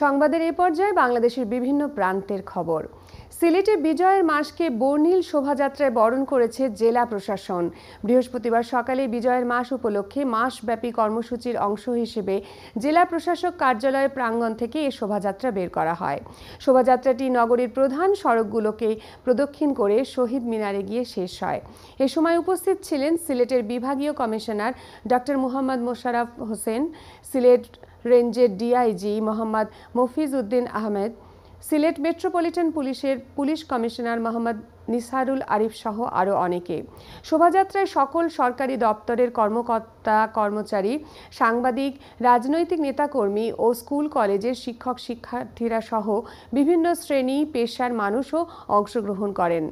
সংবাদের এ পর্যায়ে বাংলাদেশের বিভিন্ন প্রান্তের খবর। সিলেটে বিজয়ের মাসকে বর্ণিল শোভাযাত্রায় বরণ করেছে জেলা প্রশাসন। বৃহস্পতিবার সকালে বিজয়ের মাস উপলক্ষে মাসব্যাপী কর্মসূচির অংশ হিসেবে জেলা প্রশাসক কার্যালয় প্রাঙ্গণ থেকে এ শোভাযাত্রা বের করা হয়। শোভাযাত্রাটি নগরীর প্রধান সড়কগুলোকে প্রদক্ষিণ করে শহীদ মিনারে গিয়ে শেষ হয়। এ সময় উপস্থিত ছিলেন সিলেটের বিভাগীয় কমিশনার ডক্টর মুহাম্মদ মোশাররফ হোসেন, সিলেট রেঞ্জের ডিআইজি মোহাম্মদ মফিজ উদ্দিন আহমেদ, সিলেট মেট্রোপলিটন পুলিশের পুলিশ কমিশনার মোহাম্মদ নিসারুল আরিফ সহ আরও অনেকে। শোভাযাত্রায় সকল সরকারি দপ্তরের কর্মকর্তা, কর্মচারী, সাংবাদিক, রাজনৈতিক নেতাকর্মী ও স্কুল কলেজের শিক্ষক শিক্ষার্থীরা সহ বিভিন্ন শ্রেণি, পেশার মানুষও অংশগ্রহণ করেন।